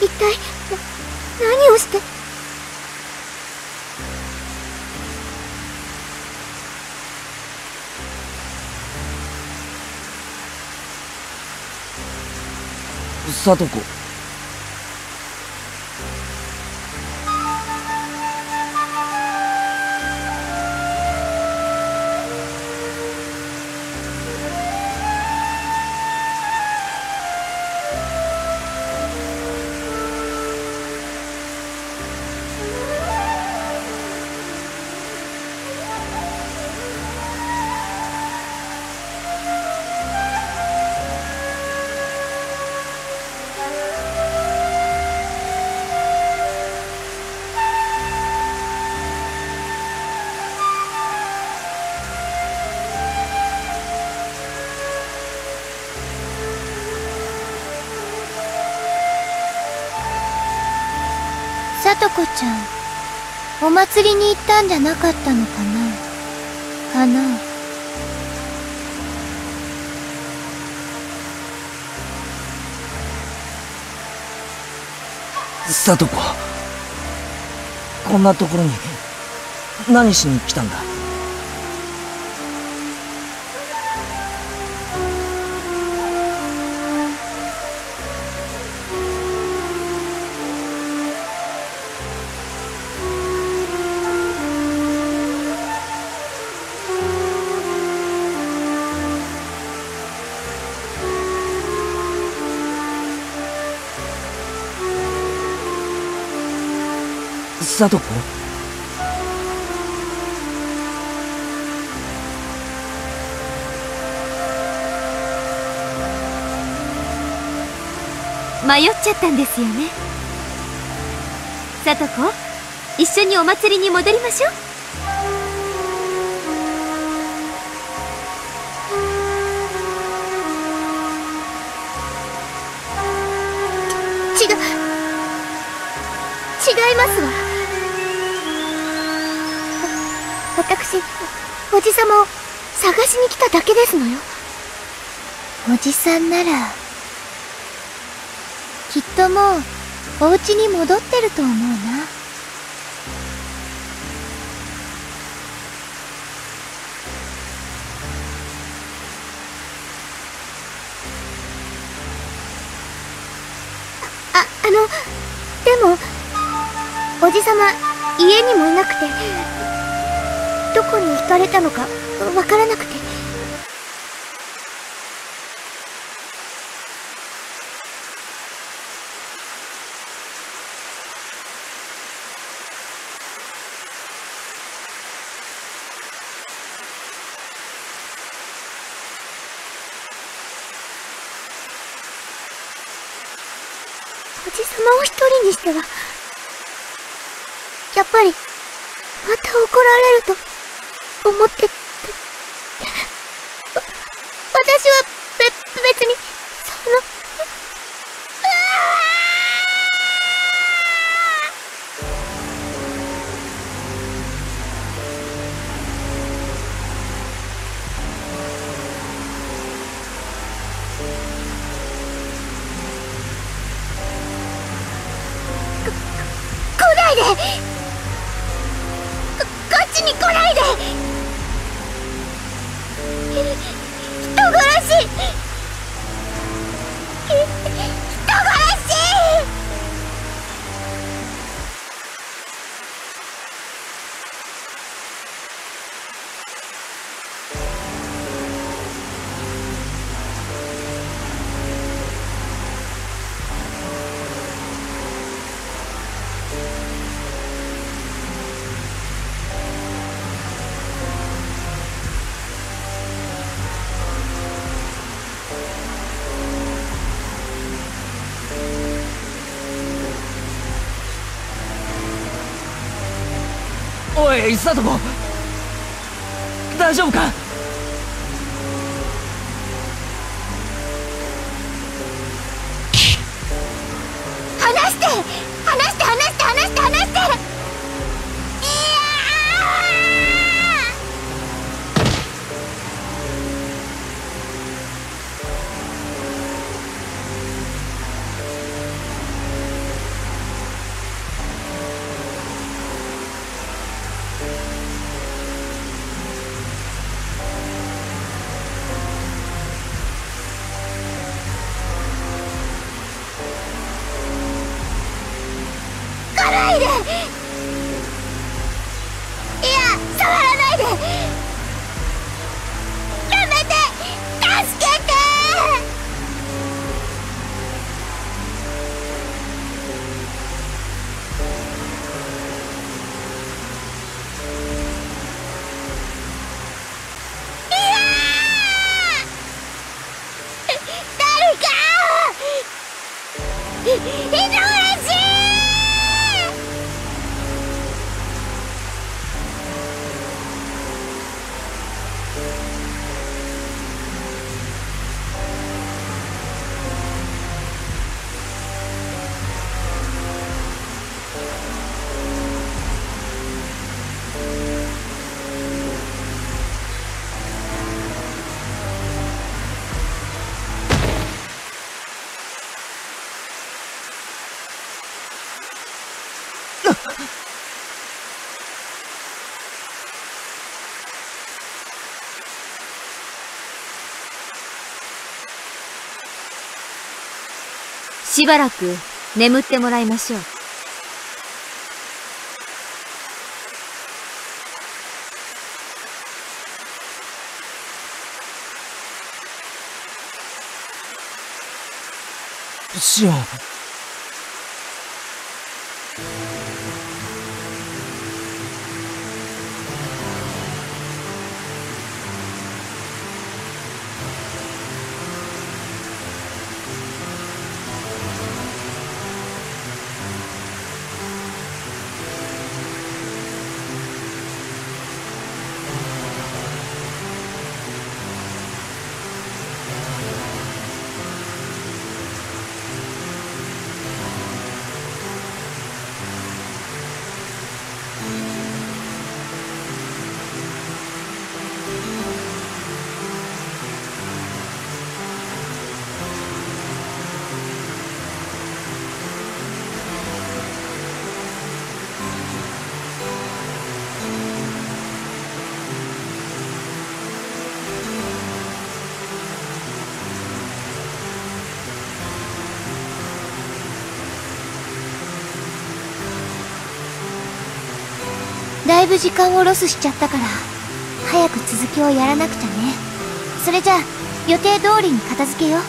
一体何をして？さと釣りに行ったんじゃなかったのかな？かな？さとこ？こんなところに。何しに来たんだ？さと？こ迷っちゃったんですよね。さとこ一緒にお祭りに戻りましょう。違う。違いますわ。わ私おじさまを探しに来ただけですのよ。おじさんならきっともうお家に戻ってると思うな。ああのでもおじさま家にもいなくてどこに行かれたのかわからなくて。おじさまを一人にしてはやっぱりまた怒られると思ってわ 私はべ別にそのおいさとこ大丈夫か？しばらく眠ってもらいましょう。シアいぶ時間をロスしちゃったから早く続きをやらなくちゃねそれじゃあ予定通りに片付けよう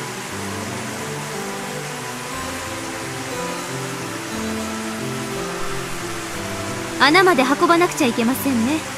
穴まで運ばなくちゃいけませんね。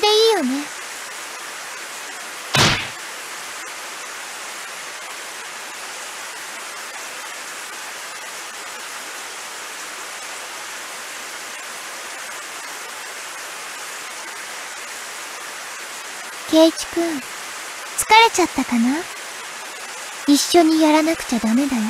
でいいよねケイチくん、疲れちゃったかな？一緒にやらなくちゃダメだよ。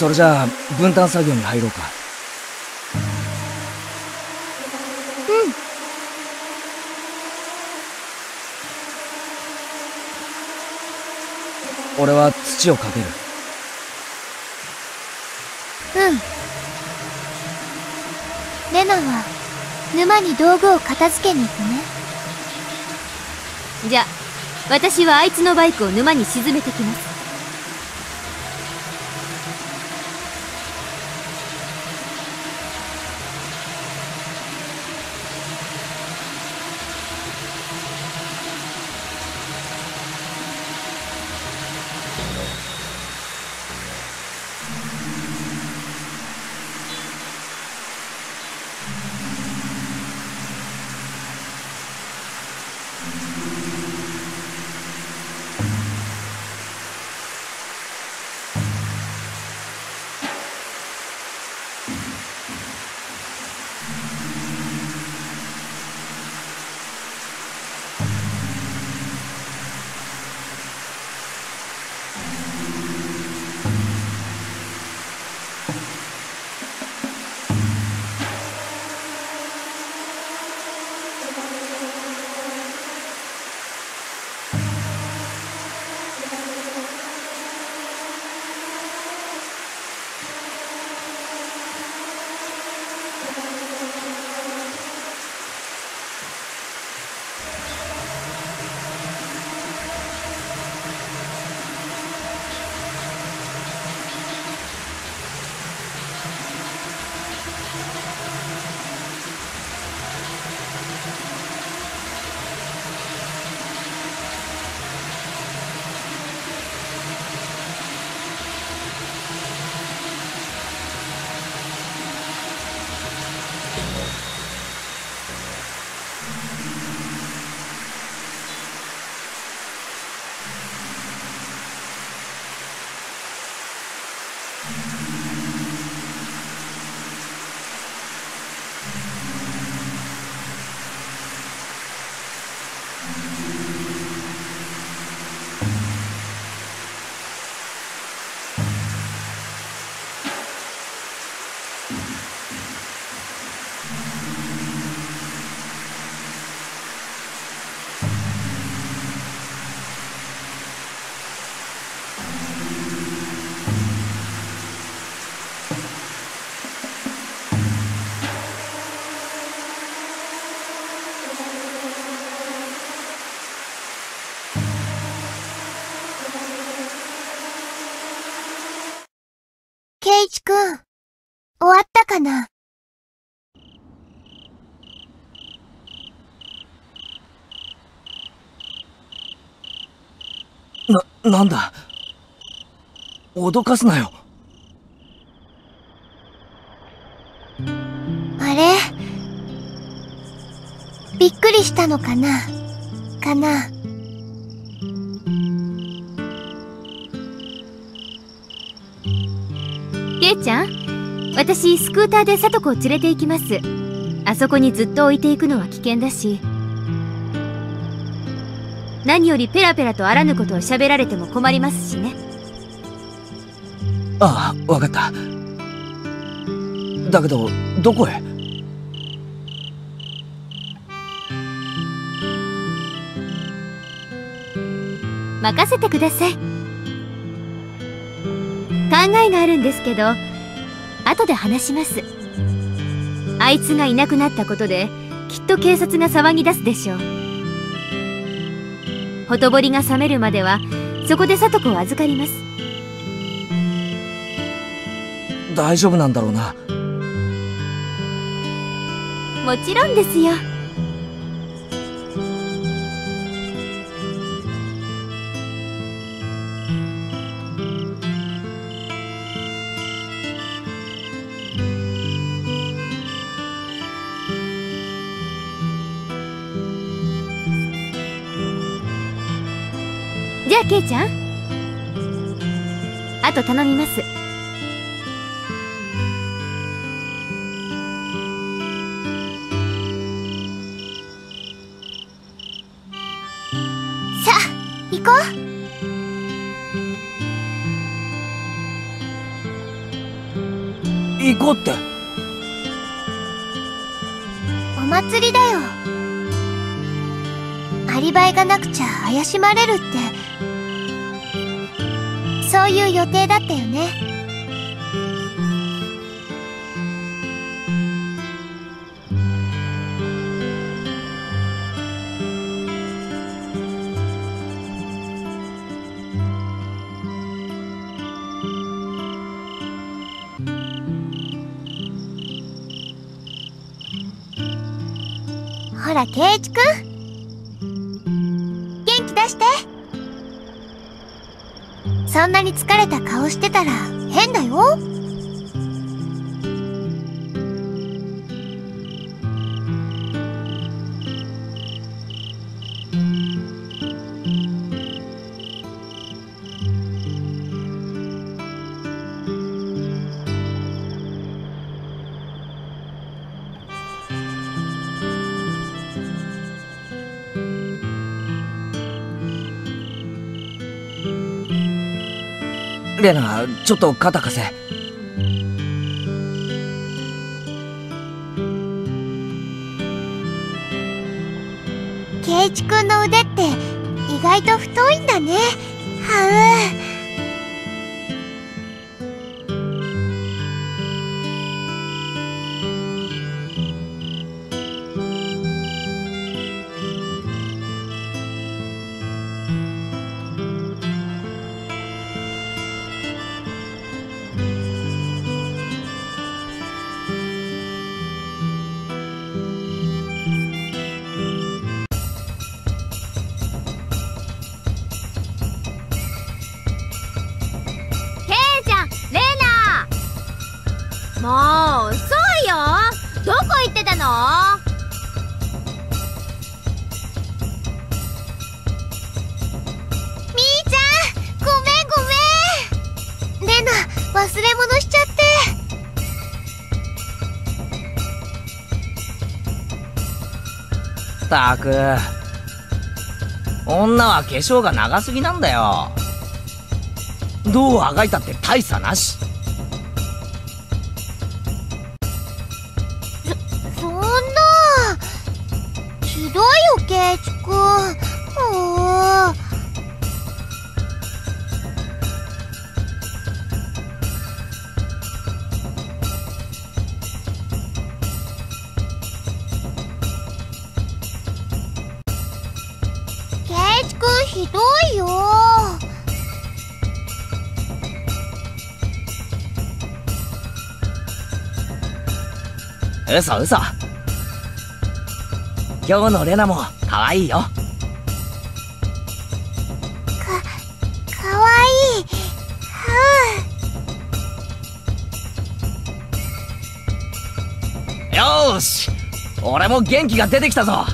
それじゃあ分担作業に入ろうか。俺は土をかける。うん。レナは沼に道具を片付けに行くね。じゃあ私はあいつのバイクを沼に沈めてきますな、なんだ？脅かすなよ。あれ？びっくりしたのかな？かな？ケイちゃん？私スクーターでサトコを連れて行きます。あそこにずっと置いていくのは危険だし何よりペラペラとあらぬことを喋られても困りますしね。ああわかった。だけどどこへ？任せてください。考えがあるんですけど後で話します。あいつがいなくなったことできっと警察が騒ぎ出すでしょうほとぼりが冷めるまではそこでサトコを預かります。大丈夫なんだろうな。もちろんですよあケイちゃん。あと頼みます。さあ、行こう。行こうって。お祭りだよ。アリバイがなくちゃ怪しまれるってそういう予定だったよね。ほら圭一くん。そんなに疲れた顔してたら変だよ。ちょっと肩貸せ。く。女は化粧が長すぎなんだよ。どうあがいたって大差なし。嘘嘘今日のレナも可愛いよ。かわい。いよーし。俺も元気が出てきたぞ。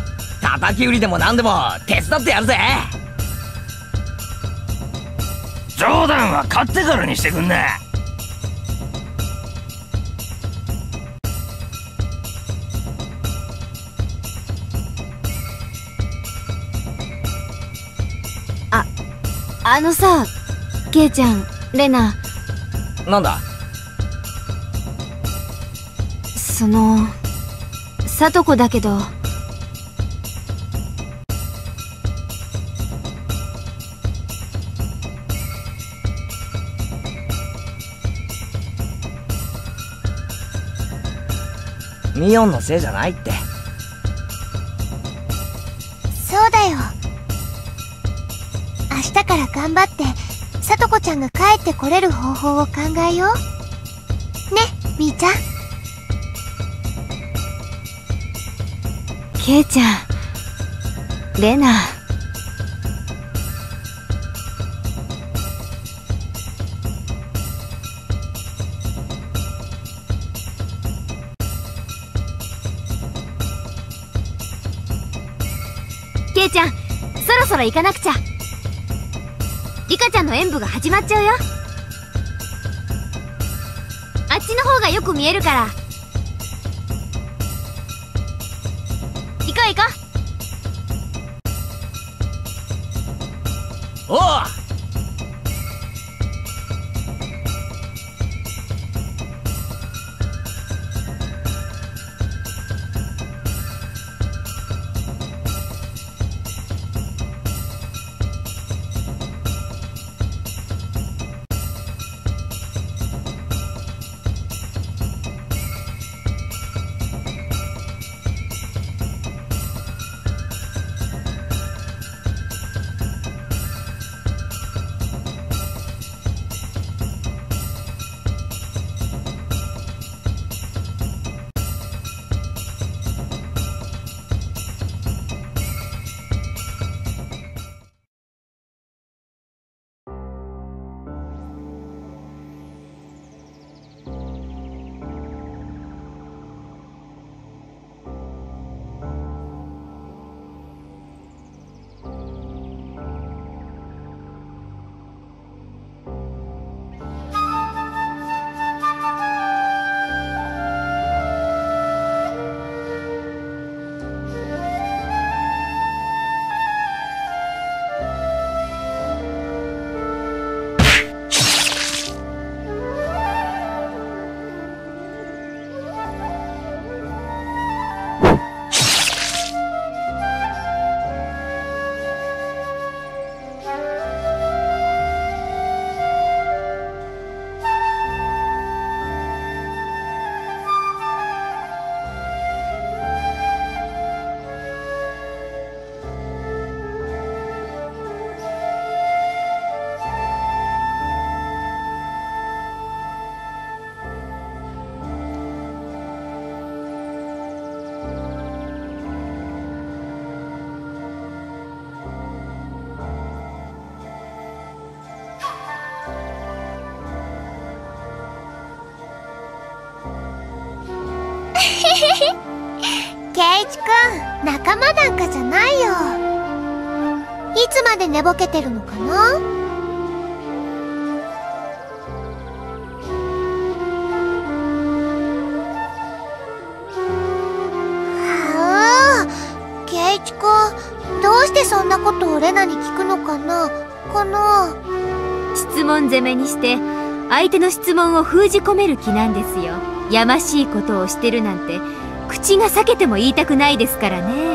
叩き売りでも何でも手伝ってやるぜ。冗談は買ってからにしてくんなあのさケイちゃんレナ。なんだ？そのさとこだけど。ミオンのせいじゃないってから頑張ってさとこちゃんが帰ってこれる方法を考えよう。ねみーちゃん。ケイちゃんレナ。ケイちゃんそろそろ行かなくちゃ。リカちゃんの演舞が始まっちゃうよ。あっちの方がよく見えるから。つまで寝ぼけてるのかな？はあケイチくんどうしてそんなことをレナに聞くのかな？かな質問攻めにして相手の質問を封じ込める気なんですよ。やましいことをしてるなんて口が裂けても言いたくないですからね。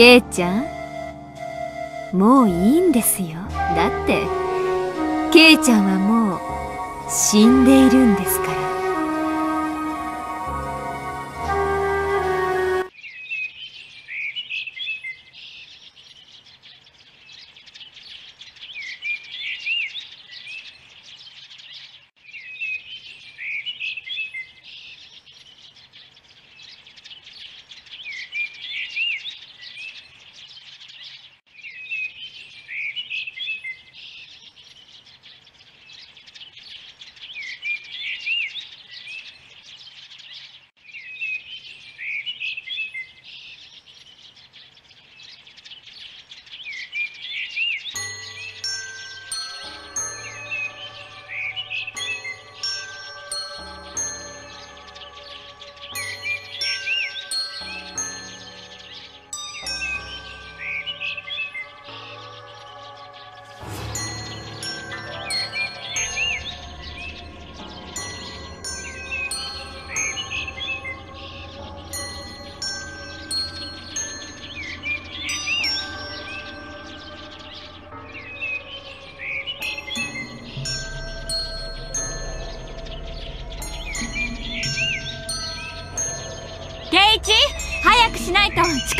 ケイちゃんもういいんですよ。だってケイちゃんはもう死んでいるんですか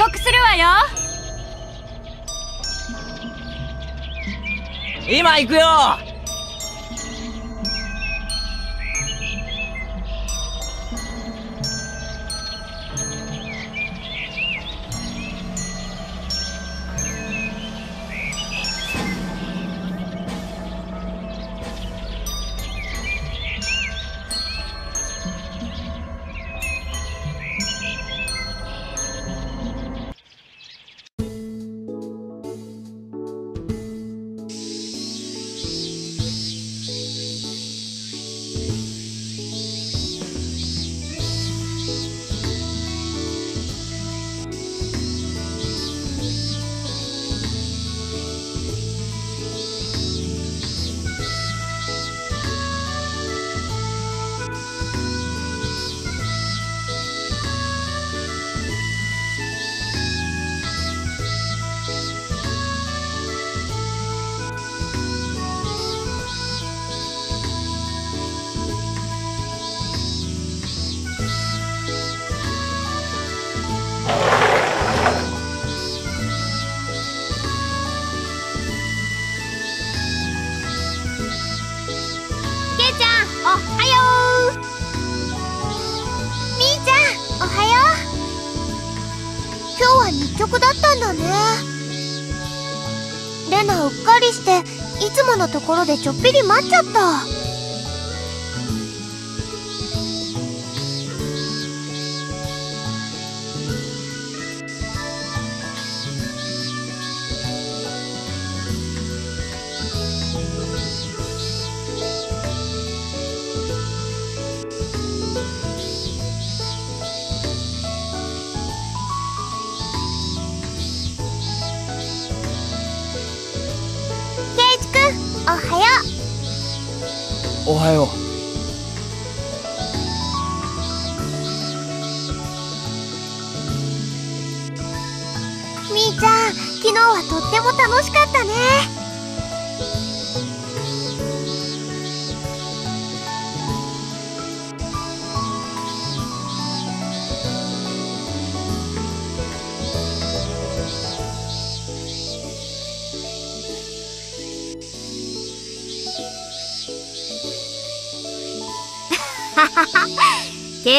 遅刻するわよ。今行くよ。ところでちょっぴり待っちゃった。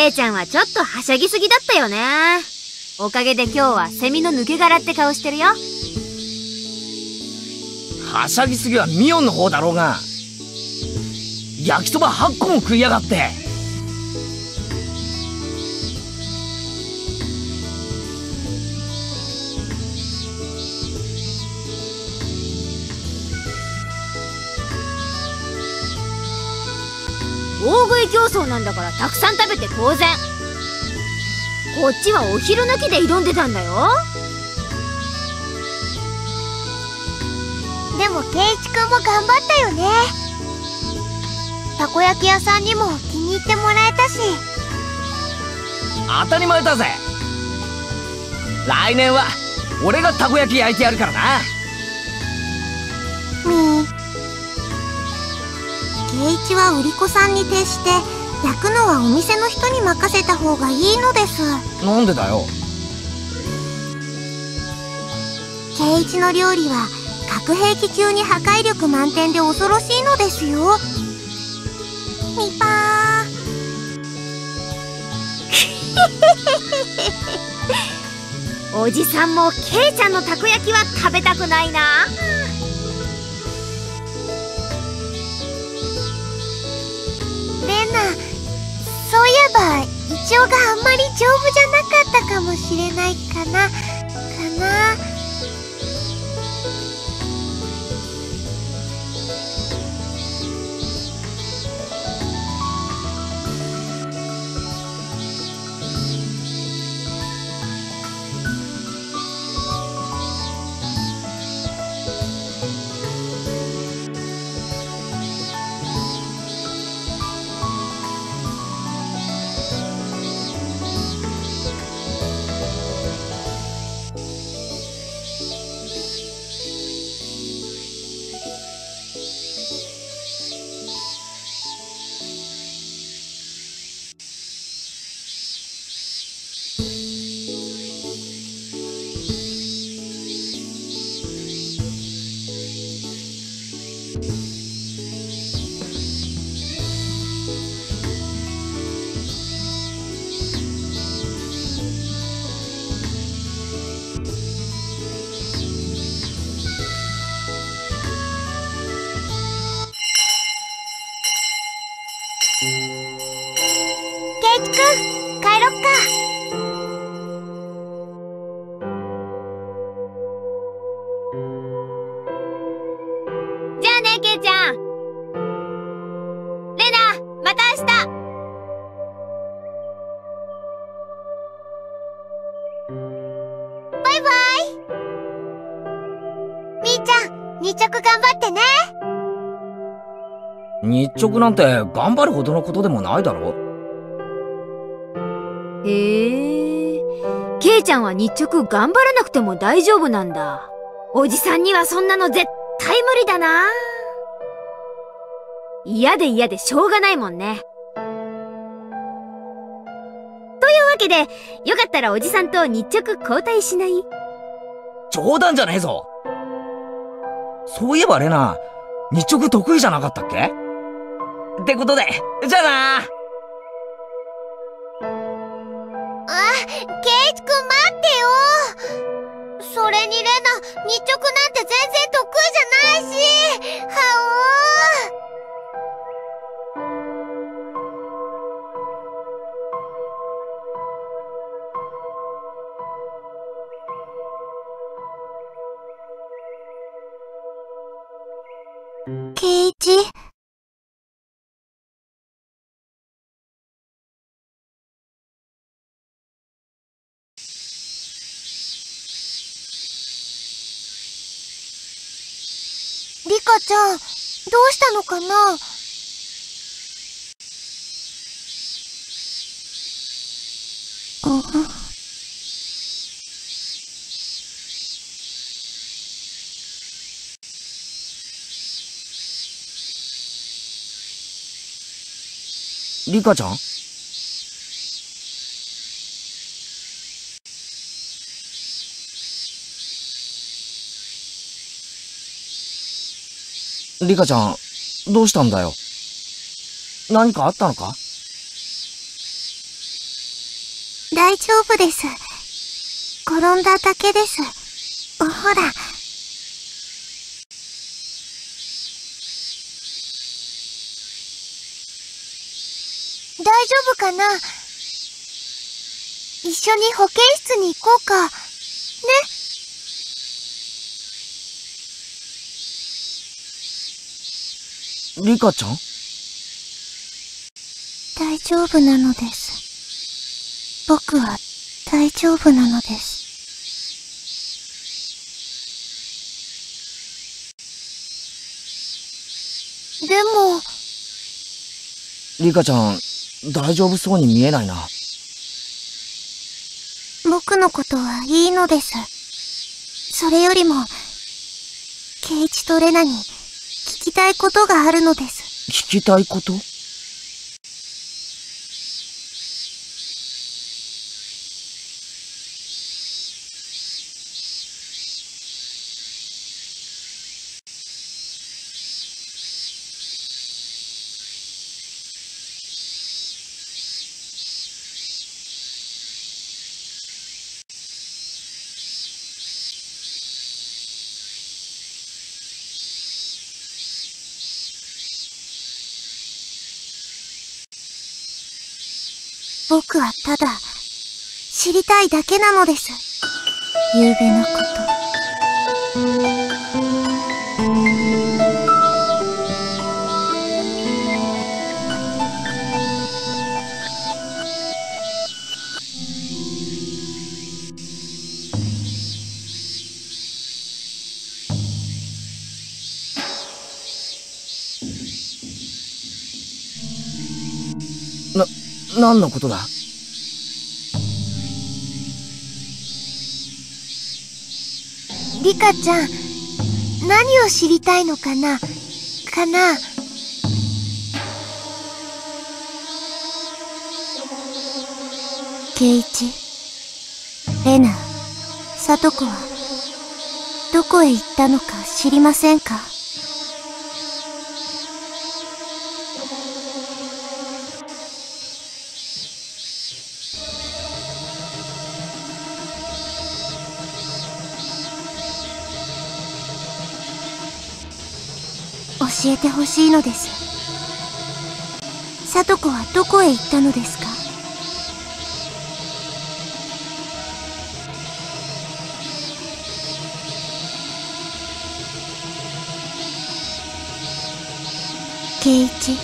姉ちゃんはちょっとはしゃぎすぎだったよね。おかげで今日はセミの抜け殻って顔してるよ。はしゃぎすぎはミオンの方だろうが。焼きそば8個も食いやがって。食い競争なんだからたくさん食べて当然。こっちはお昼抜きで挑んでたんだよ。でも圭一くんも頑張ったよね。たこ焼き屋さんにも気に入ってもらえたし。当たり前だぜ。来年は俺がたこ焼き焼いてやるからな。みー。圭一は売り子さんに徹して焼くのはお店の人に任せた方がいいのです。なんでだよ。圭一の料理は核兵器級に破壊力満点で恐ろしいのですよ。みぱおじさんもケイちゃんのたこ焼きは食べたくないなえば胃腸があんまり丈夫じゃなかったかもしれないかなかな。日直なんて頑張るほどのことでもないだろへえ。ケイちゃんは日直頑張らなくても大丈夫なんだ。おじさんにはそんなの絶対無理だな。嫌で嫌でしょうがないもんね。というわけでよかったらおじさんと日直交代しない？冗談じゃねえぞ。そういえばレナ日直得意じゃなかったっけ？ってことでじゃあな。あ圭一くん待ってよ。それにレナ日直なんて全然得意じゃないし。はおちゃん、どうしたのかな？うんリカちゃん？リカちゃん、どうしたんだよ？何かあったのか？大丈夫です。転んだだけです。ほら。大丈夫かな？一緒に保健室に行こうか。ね？リカちゃん？大丈夫なのです。僕は大丈夫なのです。でも、リカちゃん、大丈夫そうに見えないな。僕のことはいいのです。それよりも、ケイチとレナに聞きたいことがあるのです。聞きたいこと僕はただ、知りたいだけなのです。夕べのこと。な、何のことだ？リカちゃん、何を知りたいのかな？かな？ケイチ、レナ、サトコは、どこへ行ったのか知りませんか？えてほしいのです。サトコはどこへ行ったのですか？ケイチ。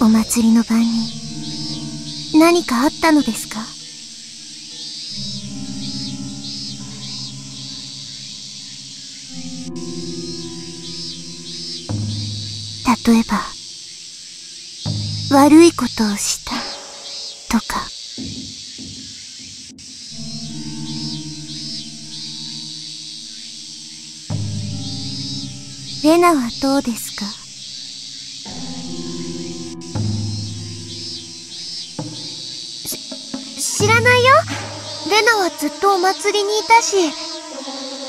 お祭りの晩に何かあったのですか？例えば、悪いことをしたとか。レナはどうですか？し、知らないよ。レナはずっとお祭りにいたし。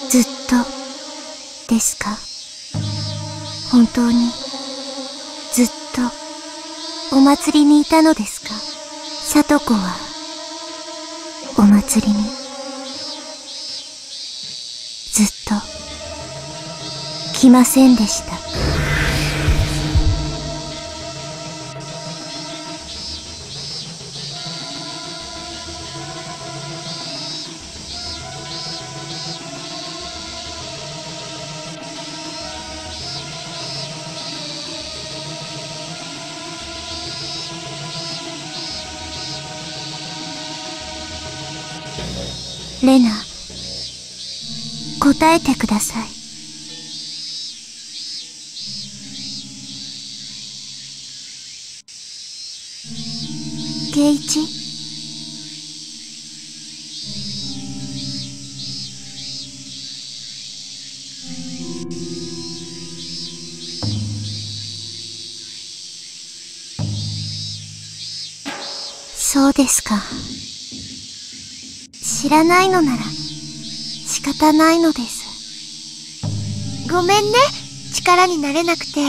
ずっと、ですか？本当に、お祭りにいたのですか？サトコは、お祭りに、ずっと、来ませんでした。らないのなら仕方ないのです。ごめんね、力になれなくて。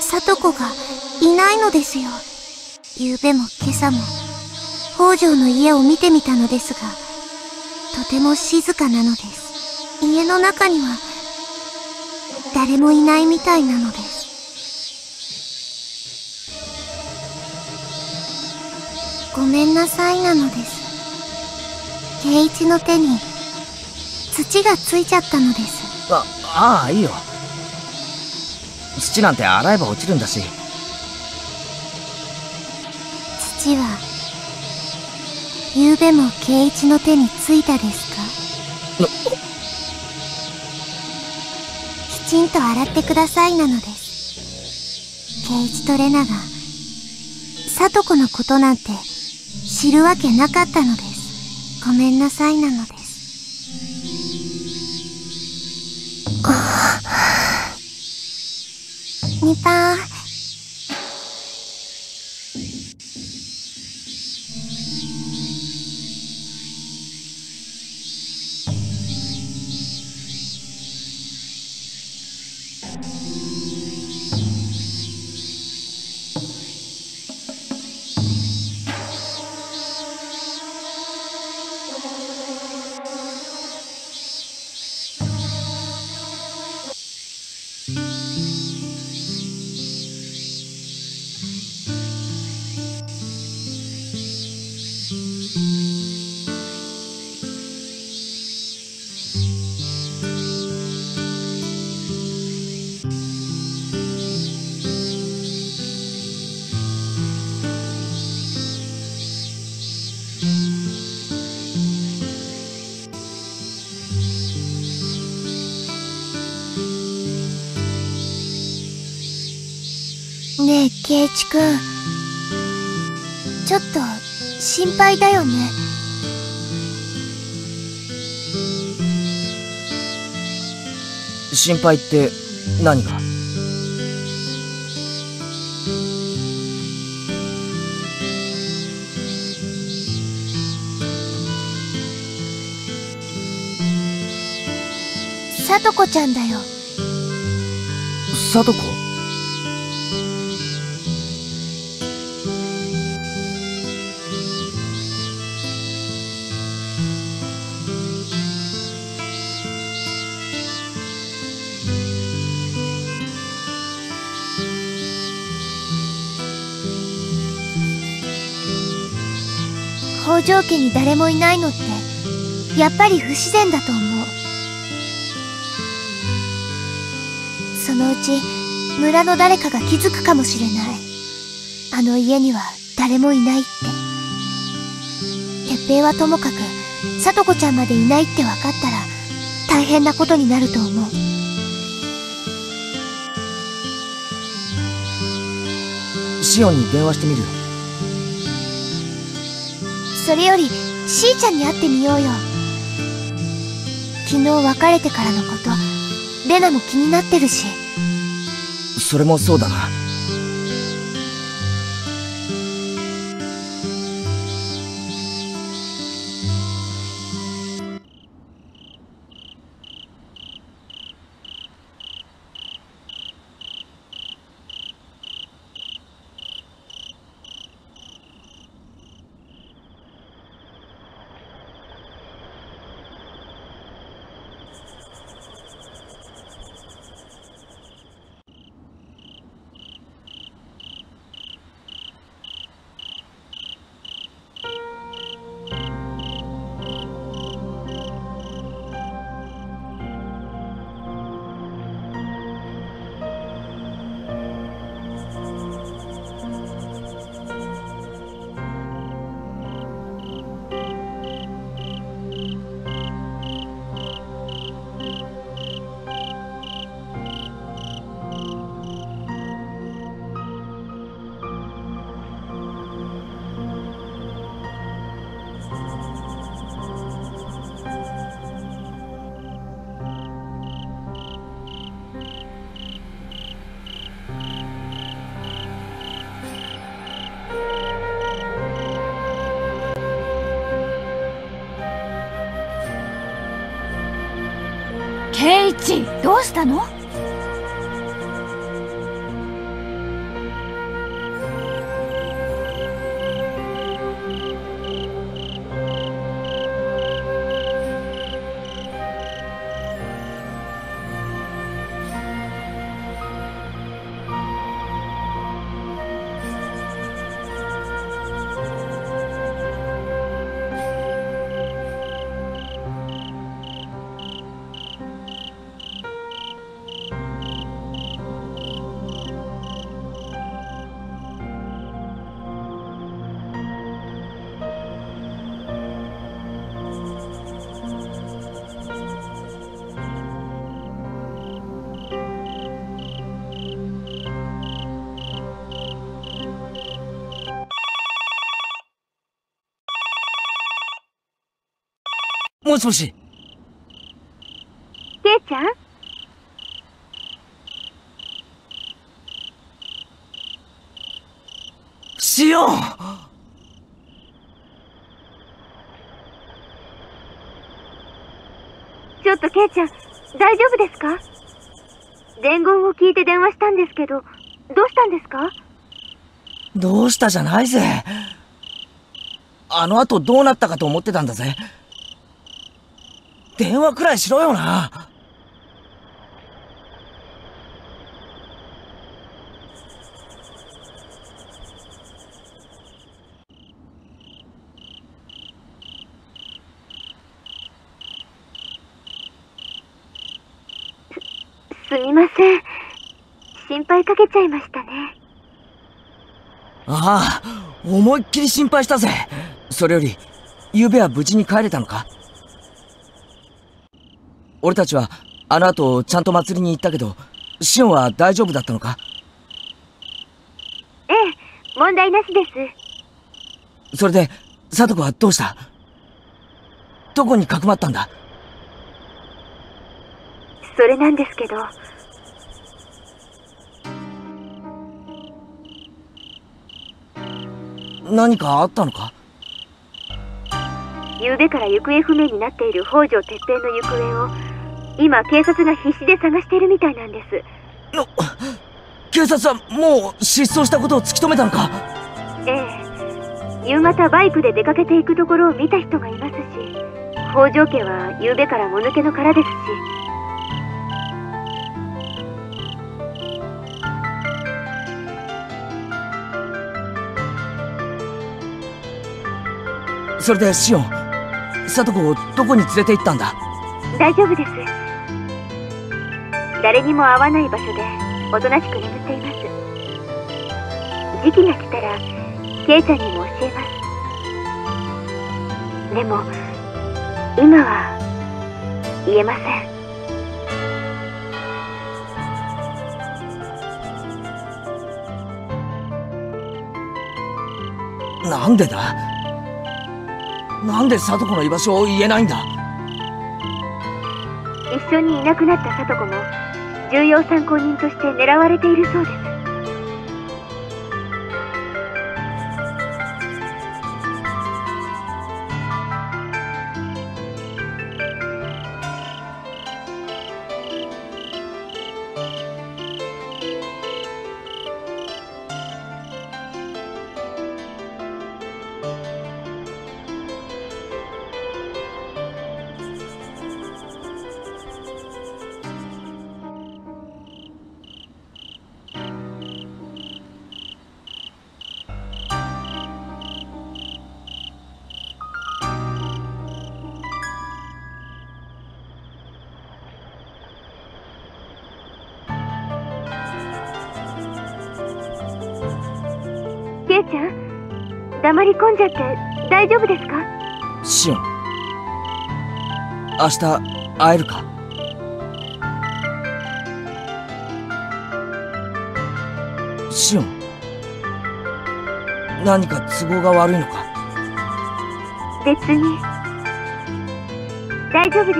さとこがいないのですよ。夕べも今朝も北条の家を見てみたのですが、とても静かなのです。家の中には、誰もいないみたいなのです。ごめんなさいなのです。圭一の手に、土がついちゃったのです。あ、ああ、いいよ。土なんて洗えば落ちるんだし。土は、夕べも圭一の手についたですか？きちんと洗ってくださいなのです。圭一とレナが、里子のことなんて知るわけなかったのです。ごめんなさいなのです。ニパー。ちょっと、心配だよね。心配って何が？さとこちゃんだよ。さとこ？条家に誰もいないのって、やっぱり不自然だと思う。そのうち、村の誰かが気づくかもしれない。あの家には誰もいないって。鉄平はともかく、さとこちゃんまでいないって分かったら、大変なことになると思う。シオンに電話してみるよそれより、しーちゃんに会ってみようよ。昨日別れてからのこと、レナも気になってるし。それもそうだなケイチどうしたの？もしもし。ケイちゃん？シオンちょっとケイちゃん、大丈夫ですか？伝言を聞いて電話したんですけど、どうしたんですか？どうしたじゃないぜ。あの後どうなったかと思ってたんだぜ。電話くらいしろよな。すみません。心配かけちゃいましたね。ああ、思いっきり心配したぜ。それより、昨べは無事に帰れたのか？俺たちは、あの後、ちゃんと祭りに行ったけど、シオンは大丈夫だったのか？ええ、問題なしです。それで、サトコはどうした？どこにかくまったんだ？それなんですけど、何かあったのか？昨べから行方不明になっている北条哲平の行方を、今警察が必死で探しているみたいなんです。の警察はもう失踪したことを突き止めたのか？ええ、夕方バイクで出かけていくところを見た人がいますし、北条家は昨べからもぬけの殻ですし、それでシオン、サトコをどこに連れて行ったんだ？大丈夫です。誰にも会わない場所でおとなしく眠っています。時期が来たら、ケイちゃんにも教えます。でも、今は言えません。なんでだ？なんでサトコの居場所を言えないんだ？一緒にいなくなったサトコも重要参考人として狙われているそうです。ケイちゃん。黙り込んじゃって大丈夫ですか？シオン。明日会えるか？シオン。何か都合が悪いのか？別に。大丈夫で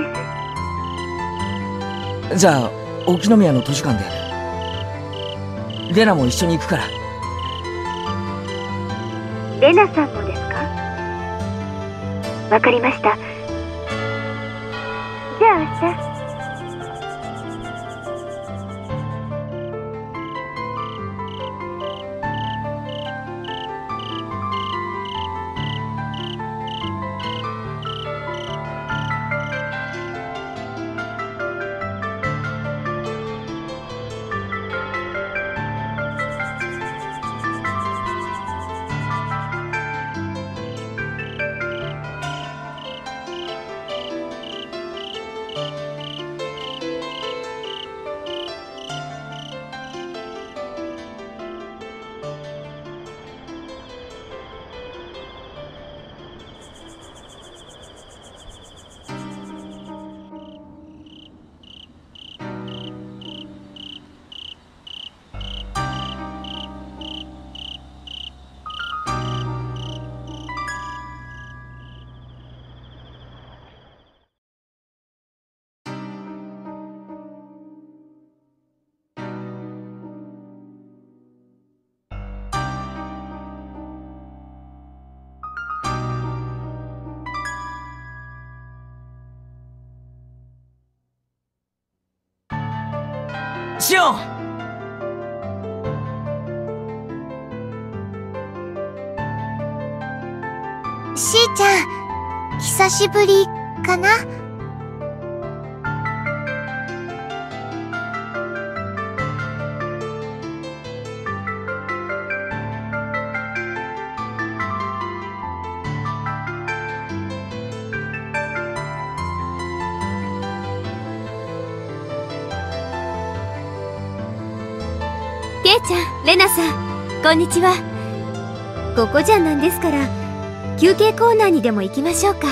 す。じゃあ沖宮の図書館でレナも一緒に行くからレナさんもですか？わかりました。久しぶりかな？ケイちゃんレナさんこんにちは。ここじゃなんですから。休憩コーナーにでも行きましょうか。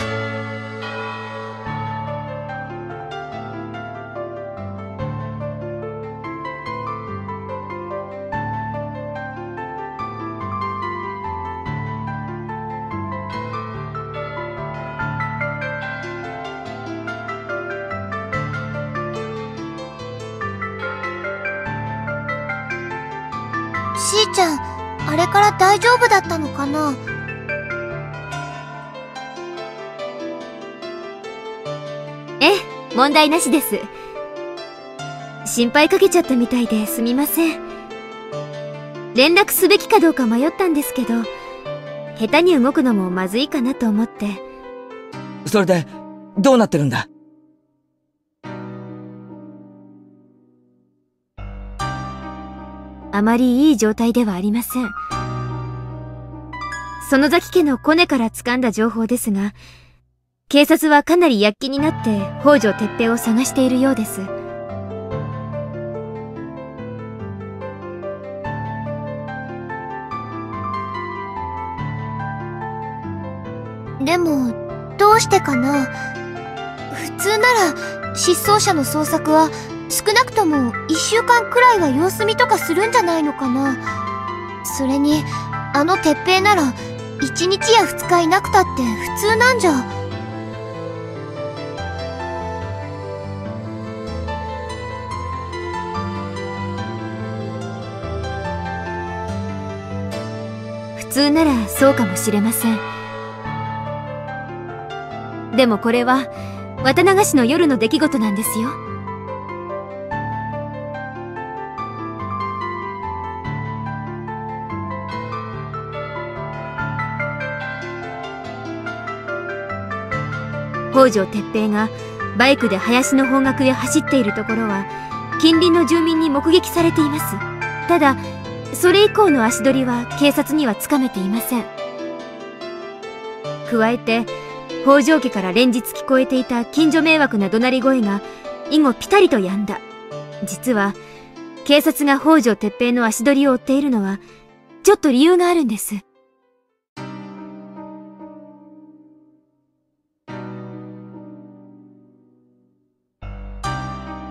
しーちゃん、あれから大丈夫だったのかな？問題なしです。心配かけちゃったみたいですみません。連絡すべきかどうか迷ったんですけど下手に動くのもまずいかなと思って。それで、どうなってるんだ？あまりいい状態ではありません。園崎家のコネから掴んだ情報ですが警察はかなり躍起になって北条哲平を探しているようです。でも、どうしてかな？普通なら、失踪者の捜索は、少なくとも一週間くらいは様子見とかするんじゃないのかな？それに、あの鉄平なら、一日や二日いなくたって普通なんじゃ。通ならそうかもしれません。でもこれは綿流しの夜の出来事なんですよ。北条哲平がバイクで林の方角へ走っているところは近隣の住民に目撃されています。ただそれ以降の足取りは警察にはつかめていません。加えて北条家から連日聞こえていた近所迷惑な怒鳴り声が以後ピタリと止んだ。実は警察が北条哲平の足取りを追っているのはちょっと理由があるんです。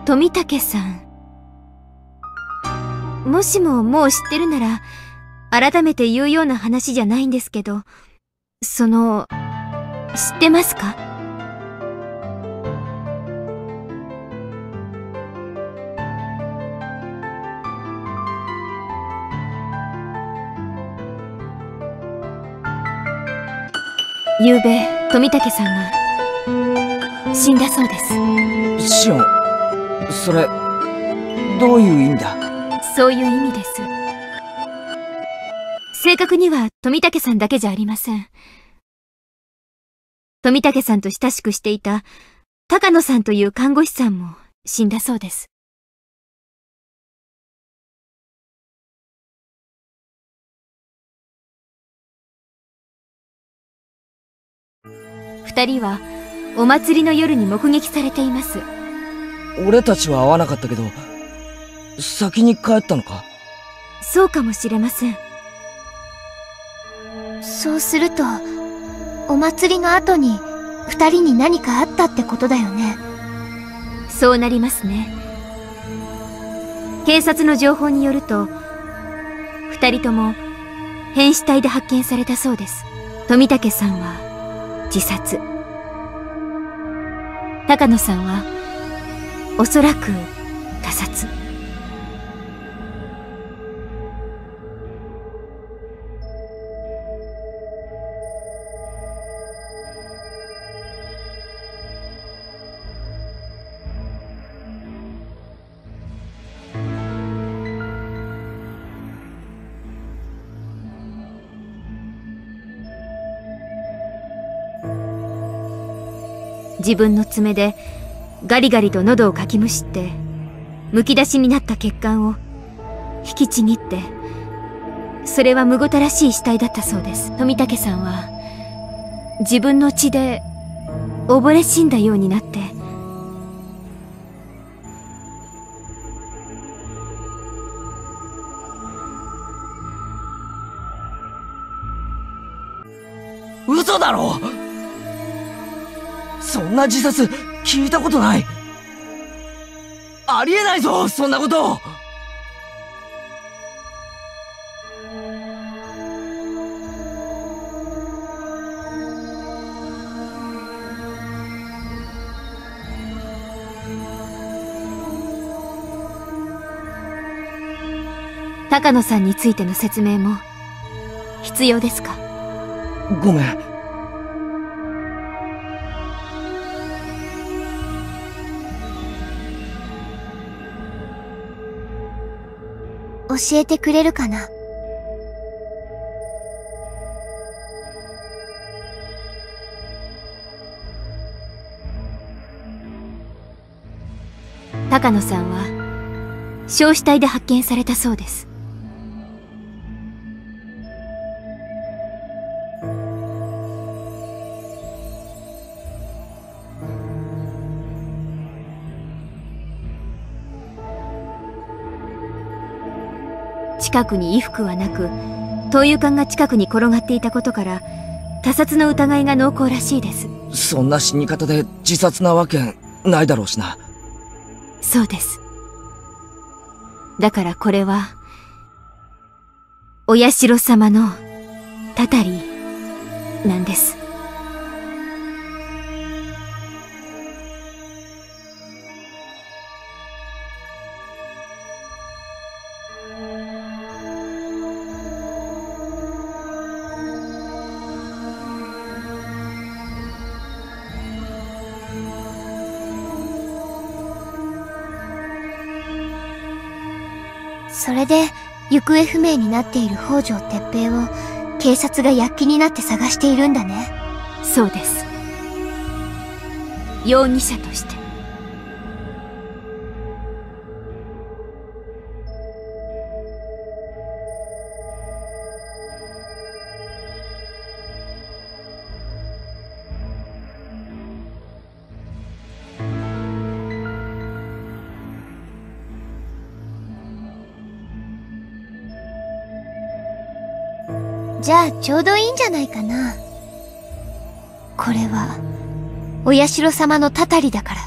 富武さん。もしももう知ってるなら改めて言うような話じゃないんですけどその知ってますか？ゆうべ富武さんが死んだそうです。シオン、それ、どういう意味だ？そういう意味です。正確には富武さんだけじゃありません。富武さんと親しくしていた高野さんという看護師さんも死んだそうです。二人はお祭りの夜に目撃されています。俺たちは会わなかったけど、先に帰ったのか？そうかもしれません。そうすると、お祭りの後に、二人に何かあったってことだよね。そうなりますね。警察の情報によると二人とも変死体で発見されたそうです。富武さんは自殺。高野さんはおそらく他殺。自分の爪でガリガリと喉をかきむしってむき出しになった血管を引きちぎってそれはむごたらしい死体だったそうです。富武さんは自分の血で溺れ死んだようになってな自殺聞いたことない。ありえないぞそんなこと。高野さんについての説明も必要ですか？ごめん教えてくれるかな？高野さんは焼死体で発見されたそうです。近くに衣服はなく灯油缶が近くに転がっていたことから他殺の疑いが濃厚らしいです。そんな死に方で自殺なわけないだろうしな。そうです。だからこれはお社様のたたりなんですそれで、行方不明になっている北条哲平を、警察が躍起になって探しているんだね。そうです容疑者としてちょうどいいんじゃないかな。これは、お社様のたたりだから。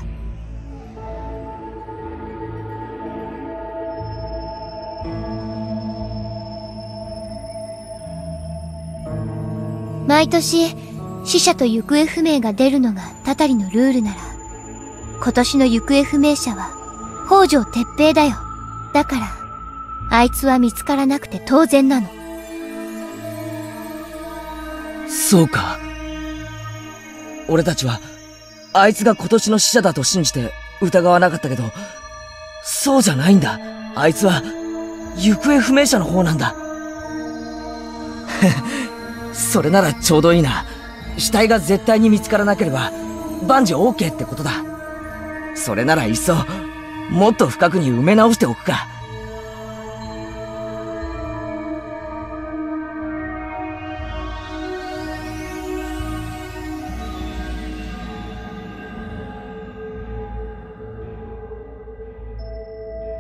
毎年、死者と行方不明が出るのがたたりのルールなら、今年の行方不明者は、北条哲平だよ。だから、あいつは見つからなくて当然なの。そうか。俺たちはあいつが今年の死者だと信じて疑わなかったけどそうじゃないんだ。あいつは行方不明者の方なんだ。それならちょうどいいな。死体が絶対に見つからなければ万事 OK ってことだ。それならいっそもっと深くに埋め直しておくか。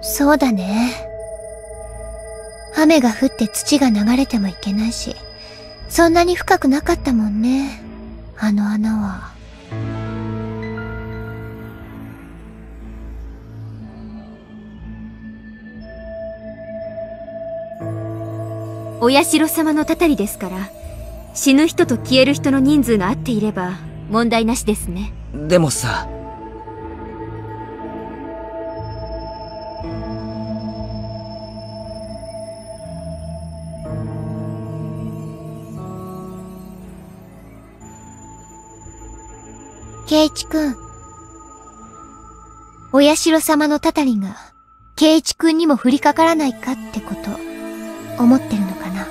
そうだね。雨が降って土が流れてもいけないし、そんなに深くなかったもんね。あの穴は。お社様のたたりですから死ぬ人と消える人の人数が合っていれば問題なしですねでもさ圭一くん。お社様のたたりが、圭一くんにも降りかからないかってこと、思ってるのかな？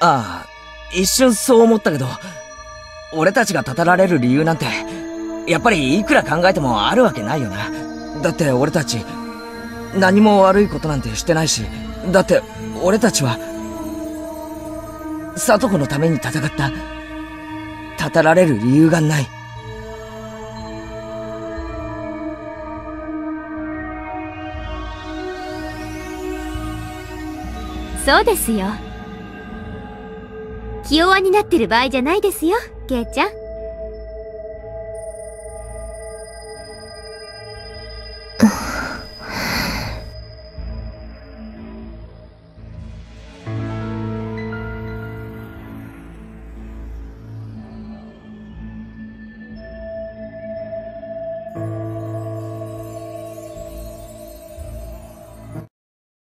ああ一瞬そう思ったけど、俺たちがたたられる理由なんて、やっぱりいくら考えてもあるわけないよな。だって俺たち、何も悪いことなんてしてないし、だって俺たちは、里子のために戦った。たたられる理由がない。そうですよ。気弱になってる場合じゃないですよ、ケイちゃん。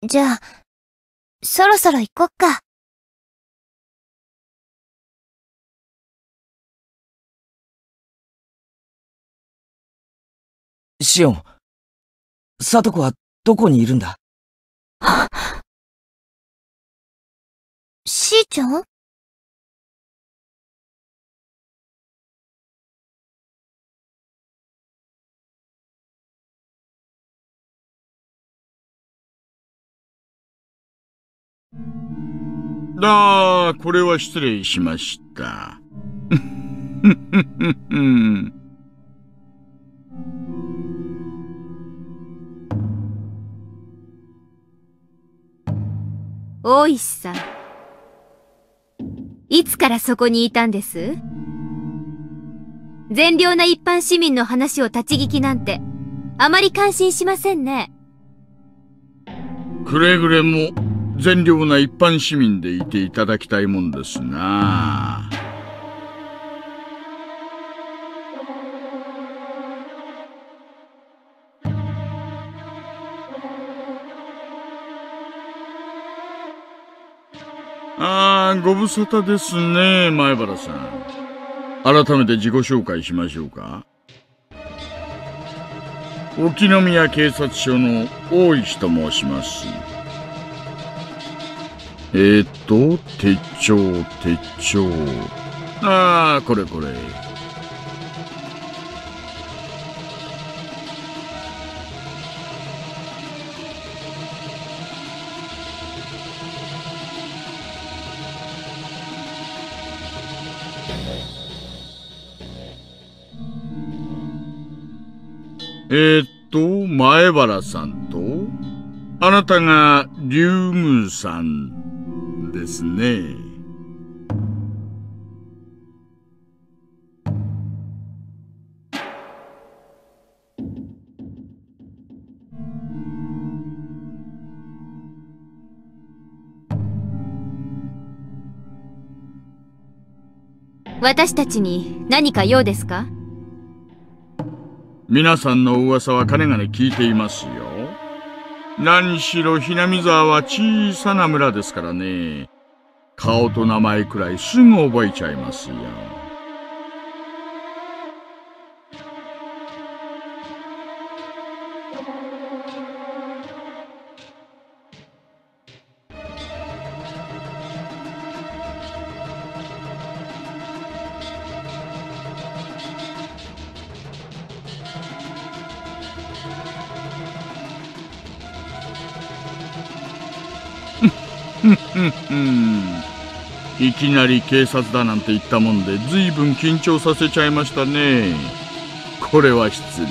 じゃあ、そろそろ行こっか。シオン、サトコはどこにいるんだ？しーちゃん？ああ、これは失礼しました。大石さん。いつからそこにいたんです？善良な一般市民の話を立ち聞きなんて、あまり感心しませんね。くれぐれも善良な一般市民でいていただきたいもんですな。ああ、ご無沙汰ですね、前原さん。改めて自己紹介しましょうか。沖宮警察署の大石と申します。えー、っと、手帳、手帳。ああ、これこれ。えー、っと、前原さんと、あなたが竜宮さんですね。私たちに何か用ですか？皆さんの噂はかねがね聞いていますよ。何しろひなみ沢は小さな村ですからね。顔と名前くらいすぐ覚えちゃいますよ。いきなり警察だなんて言ったもんで随分緊張させちゃいましたね。これは失礼。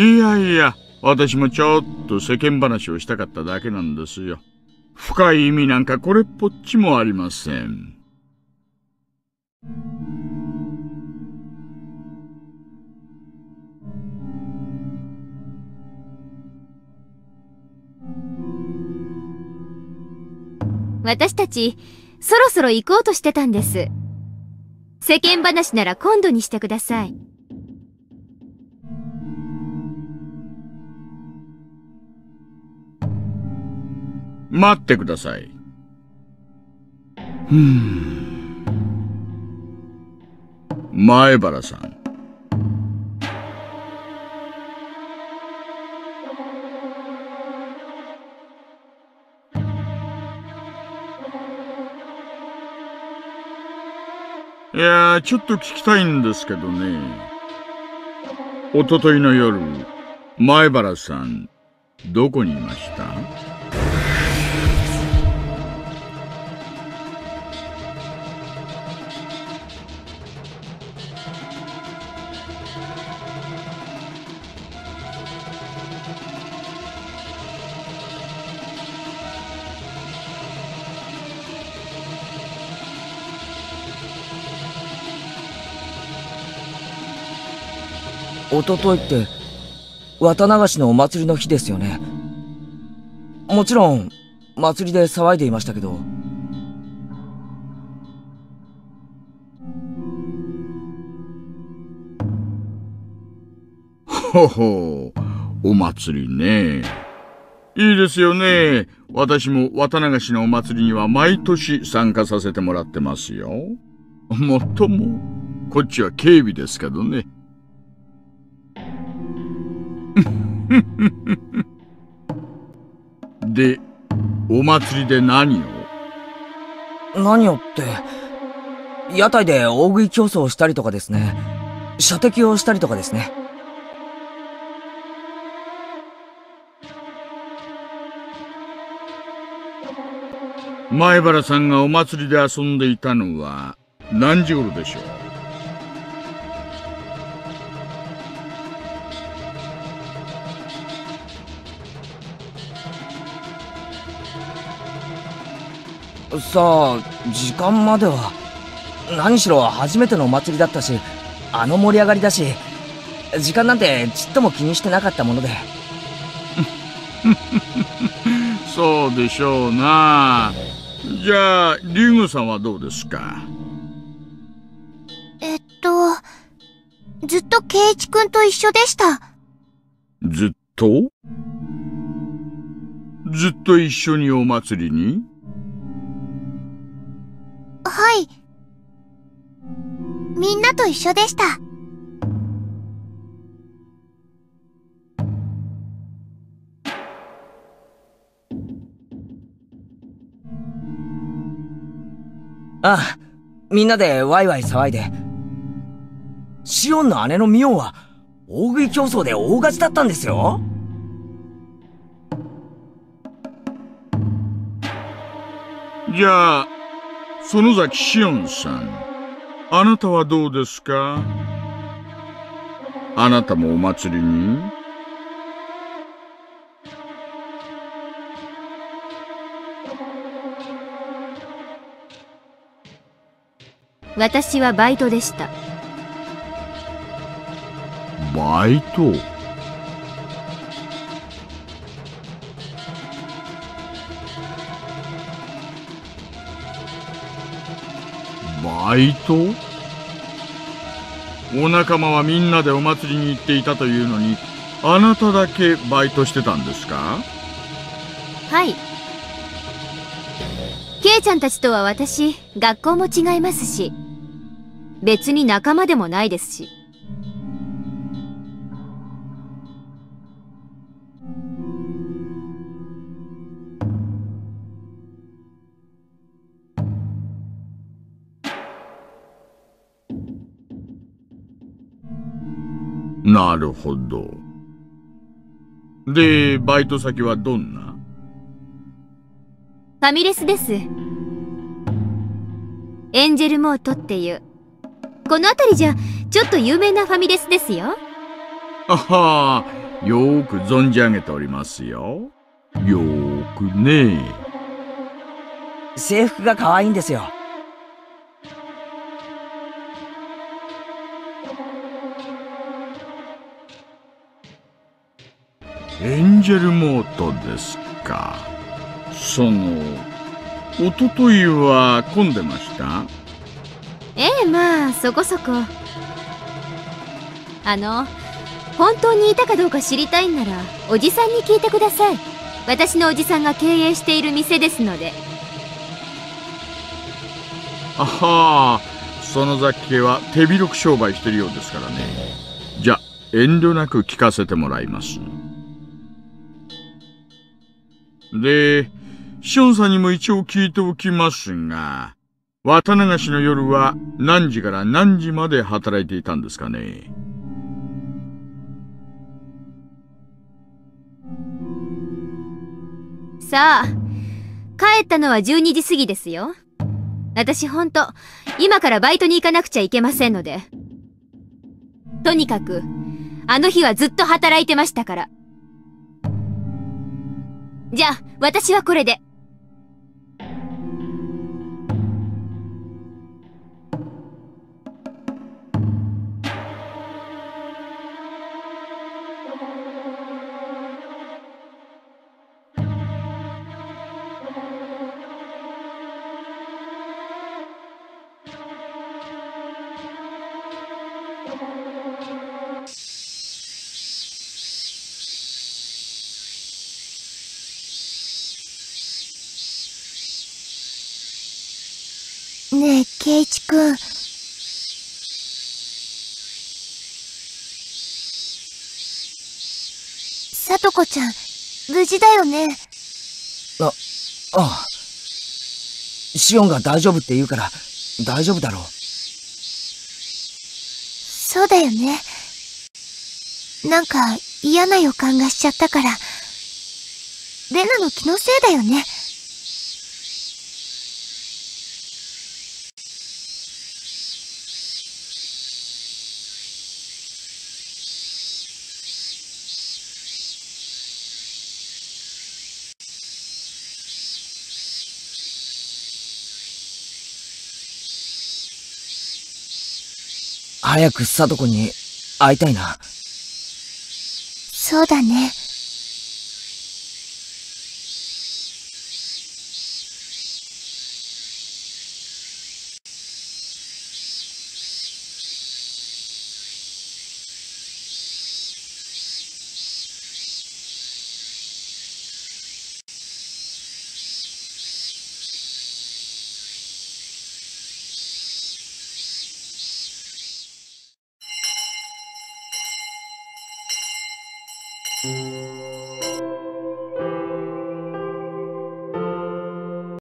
いやいや私もちょっと世間話をしたかっただけなんですよ。深い意味なんかこれっぽっちもありません。私たち、そろそろ行こうとしてたんです。世間話なら今度にしてください。待ってください。ふん。前原さん。いや、ちょっと聞きたいんですけどね。おとといの夜、前原さん、どこにいました？おとといって、綿流しのお祭りの日ですよね。もちろん、祭りで騒いでいましたけど。ほほ、お祭りね。いいですよね。私も綿流しのお祭りには毎年参加させてもらってますよ。もっとも、こっちは警備ですけどね。で、お祭りで何を？何をって、屋台で大食い競争をしたりとかですね。射的をしたりとかですね。前原さんがお祭りで遊んでいたのは何時頃でしょう？さあ、時間までは。何しろ初めてのお祭りだったし、あの盛り上がりだし、時間なんてちっとも気にしてなかったもので。そうでしょうな。じゃあ、リンゴさんはどうですか？えっと、ずっとケイチくんと一緒でした。ずっと？ずっと一緒にお祭りに？はい。みんなと一緒でした。ああ、みんなでワイワイ騒いで。シオンの姉のミオンは、大食い競争で大勝ちだったんですよ。じゃあ、園崎しおんさん。あなたはどうですか？あなたもお祭りに？私はバイトでした。バイト？バイト？お仲間はみんなでお祭りに行っていたというのにあなただけバイトしてたんですか？はい。ケイちゃんたちとは私、学校も違いますし、別に仲間でもないですし。なるほど。で、バイト先はどんな？ファミレスです。エンジェルモートっていう。この辺りじゃ、ちょっと有名なファミレスですよ。あはーよーく存じ上げておりますよ。よーくね。制服が可愛いんですよ。エンジェルモートですか。その、おとといは混んでました？ええ、まあ、そこそこ。あの、本当にいたかどうか知りたいんなら、おじさんに聞いてください。私のおじさんが経営している店ですので。あはーその雑系は手広く商売してるようですからね。じゃ、遠慮なく聞かせてもらいます。で、シオンさんにも一応聞いておきますが、綿流しの夜は何時から何時まで働いていたんですかね？さあ、帰ったのは12時過ぎですよ。私ほんと、今からバイトに行かなくちゃいけませんので。とにかく、あの日はずっと働いてましたから。じゃあ、私はこれで。くん。さとこちゃん、無事だよね。ああ。シオンが大丈夫って言うから、大丈夫だろう。そうだよね。なんか嫌な予感がしちゃったから。レナの気のせいだよね。早く佐都子に会いたいな。そうだね。